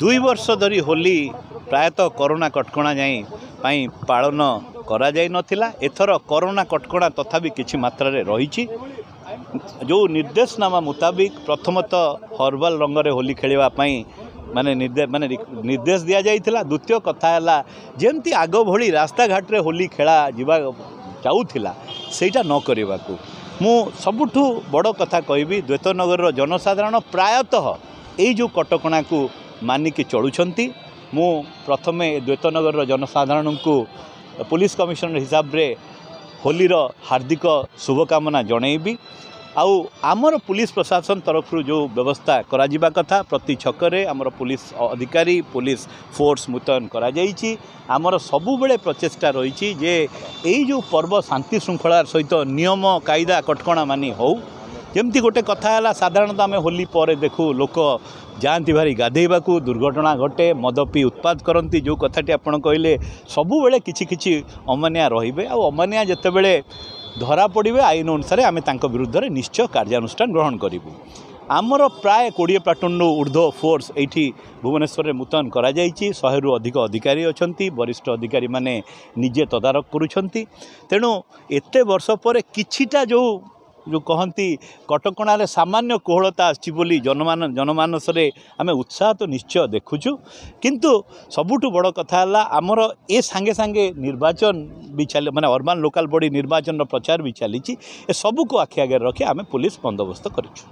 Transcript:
ଦୁଇ ବର୍ଷ ଧରି ହୋଲି ପ୍ରାୟତଃ କରୋନା କଟକଣା ଯାଇ ପାଇଁ ପାଳନ କରାଯାଇନଥିଲା। ଏଥର କରୋନା କଟକଣା ତଥାପି କିଛି ମାତ୍ରାରେ ରହିଛି। ଯେଉଁ ନିର୍ଦ୍ଦେଶନାମା ମୁତାବିକ ପ୍ରଥମତଃ ହର୍ବାଲ ରଙ୍ଗରେ ହୋଲି ଖେଳିବା ପାଇଁ ମାନେ ମାନେ ନିର୍ଦ୍ଦେଶ ଦିଆଯାଇଥିଲା। ଦ୍ୱିତୀୟ କଥା ହେଲା ଯେମିତି ଆଗ ଭଳି ରାସ୍ତାଘାଟରେ ହୋଲି ଖେଳା ଯିବା ଯାଉଥିଲା ସେଇଟା ନ କରିବାକୁ। ମୁଁ ସବୁଠୁ ବଡ଼ କଥା କହିବି ଦ୍ୱୈତନଗରର ଜନସାଧାରଣ ପ୍ରାୟତଃ ଏଇ ଯେଉଁ କଟକଣାକୁ ମାନିକି ଚଳୁଛନ୍ତି। ମୁଁ ପ୍ରଥମେ ଦ୍ୱୈତନଗରର ଜନସାଧାରଣଙ୍କୁ ପୋଲିସ କମିଶନର ହିସାବରେ ହୋଲିର ହାର୍ଦ୍ଦିକ ଶୁଭକାମନା ଜଣାଇବି। ଆଉ ଆମର ପୁଲିସ ପ୍ରଶାସନ ତରଫରୁ ଯେଉଁ ବ୍ୟବସ୍ଥା କରାଯିବା କଥା ପ୍ରତି ଛକରେ ଆମର ପୁଲିସ ଅଧିକାରୀ ପୁଲିସ ଫୋର୍ସ ମୁତୟନ କରାଯାଇଛି। ଆମର ସବୁବେଳେ ପ୍ରଚେଷ୍ଟା ରହିଛି ଯେ ଏଇ ଯେଉଁ ପର୍ବ ଶାନ୍ତି ଶୃଙ୍ଖଳାର ସହିତ ନିୟମ କାଇଦା କଟକଣା ମାନି ହେଉ ଯେମିତି ଗୋଟେ କଥା ହେଲା ସାଧାରଣତଃ ଆମେ ହୋଲି ପରେ ଦେଖୁ ଲୋକ ଯାଆନ୍ତି ଭାରି ଗାଧେଇବାକୁ ଦୁର୍ଘଟଣା ଘଟେ ମଦ ପିଇ ଉତ୍ପାଦ କରନ୍ତି ଯେଉଁ କଥାଟି ଆପଣ କହିଲେ ସବୁବେଳେ କିଛି କିଛି ଅମାନିଆ ରହିବେ ଆଉ ଅମାନିଆ ଯେତେବେଳେ ଧରା ପଡ଼ିବେ ଆଇନ ଅନୁସାରେ ଆମେ ତାଙ୍କ ବିରୁଦ୍ଧରେ ନିଶ୍ଚୟ କାର୍ଯ୍ୟାନୁଷ୍ଠାନ ଗ୍ରହଣ କରିବୁ ଆମର ପ୍ରାୟ କୋଡ଼ିଏ ପ୍ଲାଟୁନ୍ରୁ ଉର୍ଦ୍ଧ୍ୱ ଫୋର୍ସ ଏଇଠି ଭୁବନେଶ୍ୱରରେ ମୁତୟନ କରାଯାଇଛି। ଶହେରୁ ଅଧିକ ଅଧିକାରୀ ଅଛନ୍ତି ବରିଷ୍ଠ ଅଧିକାରୀମାନେ ନିଜେ ତଦାରଖ କରୁଛନ୍ତି। ତେଣୁ ଏତେ ବର୍ଷ ପରେ କିଛିଟା ଯେଉଁ ଯେଉଁ କହନ୍ତି କଟକଣାରେ ସାମାନ୍ୟ କୋହଳତା ଆସିଛି ବୋଲି ଜନମାନ ଜନମାନସରେ ଆମେ ଉତ୍ସାହ ତ ନିଶ୍ଚୟ ଦେଖୁଛୁ। କିନ୍ତୁ ସବୁଠୁ ବଡ଼ କଥା ହେଲା ଆମର ଏ ସାଙ୍ଗେ ସାଙ୍ଗେ ନିର୍ବାଚନ ବି ଚାଲି ମାନେ ଅର୍ବାନ୍ ଲୋକାଲ୍ ବଡ଼ି ନିର୍ବାଚନର ପ୍ରଚାର ବି ଚାଲିଛି। ଏ ସବୁକୁ ଆଖି ଆଗରେ ରଖି ଆମେ ପୋଲିସ ବନ୍ଦୋବସ୍ତ କରିଛୁ।